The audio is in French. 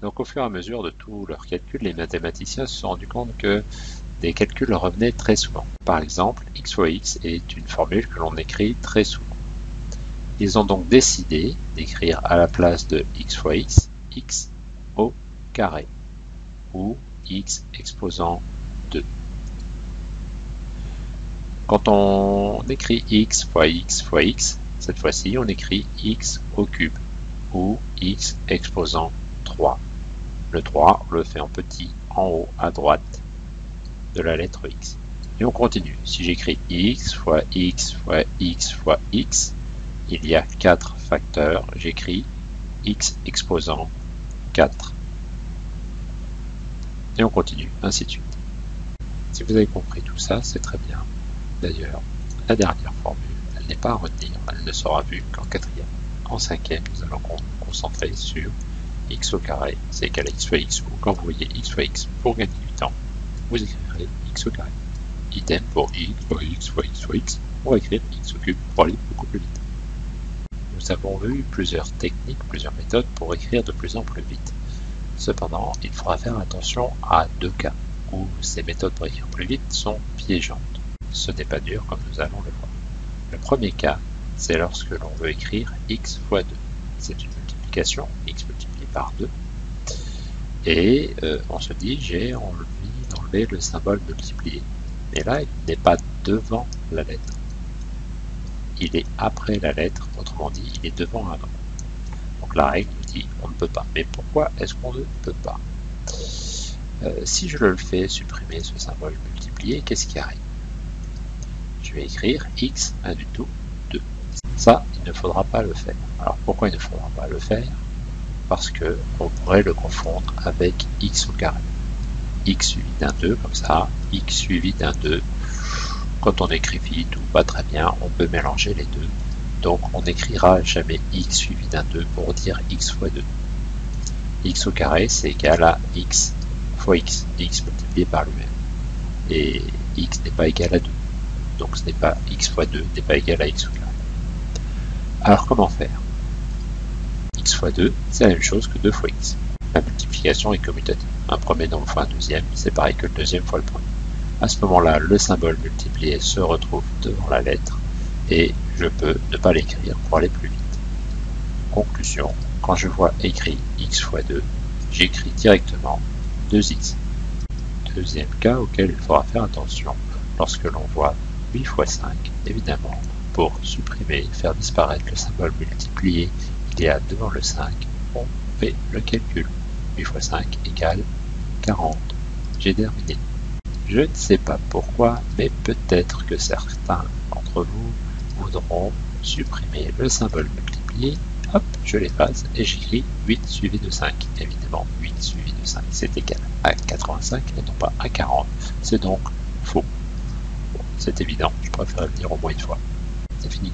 Donc au fur et à mesure de tous leurs calculs, les mathématiciens se sont rendus compte que des calculs revenaient très souvent. Par exemple, x fois x est une formule que l'on écrit très souvent. Ils ont donc décidé d'écrire à la place de x fois x, x au carré, ou x exposant 2. Quand on écrit x fois x fois x, cette fois-ci on écrit x au cube, ou x exposant 3. Le 3, on le fait en petit en haut à droite de la lettre x. Et on continue. Si j'écris x fois x fois x fois x, il y a 4 facteurs. J'écris x exposant 4. Et on continue, ainsi de suite. Si vous avez compris tout ça, c'est très bien. D'ailleurs, la dernière formule, elle n'est pas à retenir, elle ne sera vue qu'en quatrième. En cinquième, nous allons nous concentrer sur x au carré, c'est égal à x fois x, ou quand vous voyez x fois x pour gagner du temps, vous écrirez x au carré. Idem pour x fois x fois x fois x, on va écrire x au cube pour aller beaucoup plus vite. Nous avons vu plusieurs techniques, plusieurs méthodes pour écrire de plus en plus vite. Cependant, il faudra faire attention à deux cas où ces méthodes pour écrire plus vite sont piégeantes. Ce n'est pas dur comme nous allons le voir. Le premier cas, c'est lorsque l'on veut écrire x fois 2. C'est une multiplication, x multiplié par 2. Et euh, on se dit, j'ai enlevé, le symbole multiplié. Mais là, il n'est pas devant la lettre. Il est après la lettre, autrement dit, il est devant nom. Donc la règle nous dit, on ne peut pas. Mais pourquoi est-ce qu'on ne peut pas? Euh, Si je le fais supprimer ce symbole multiplié, qu'est-ce qui arrive? Je vais écrire x, 1 du tout, 2. Ça, il ne faudra pas le faire. Alors pourquoi il ne faudra pas le faire? Parce que on pourrait le confondre avec x au carré. x suivi d'un 2, comme ça, x suivi d'un 2. Quand on écrit vite ou pas très bien, on peut mélanger les deux. Donc on n'écrira jamais x suivi d'un 2 pour dire x fois 2. x au carré, c'est égal à x fois x, x multiplié par lui-même. Et x n'est pas égal à 2. Donc ce n'est pas x fois 2 n'est pas égal à x au carré. Alors comment faire? X fois 2, c'est la même chose que 2 fois x. La multiplication est commutative. Un premier nombre fois un deuxième, c'est pareil que le deuxième fois le premier. À ce moment-là, le symbole multiplié se retrouve devant la lettre et je peux ne pas l'écrire pour aller plus vite. Conclusion, quand je vois écrit x fois 2, j'écris directement 2x. Deuxième cas auquel il faudra faire attention lorsque l'on voit 8 fois 5, évidemment, pour supprimer, faire disparaître le symbole multiplié, a devant le 5, on fait le calcul. 8 fois 5 égale 40. J'ai terminé. Je ne sais pas pourquoi, mais peut-être que certains d'entre vous voudront supprimer le symbole multiplié. Hop, je l'efface et j'écris 8 suivi de 5. Évidemment, 8 suivi de 5, c'est égal à 85 et non pas à 40. C'est donc faux. Bon, c'est évident, je préfère le dire au moins une fois. C'est fini.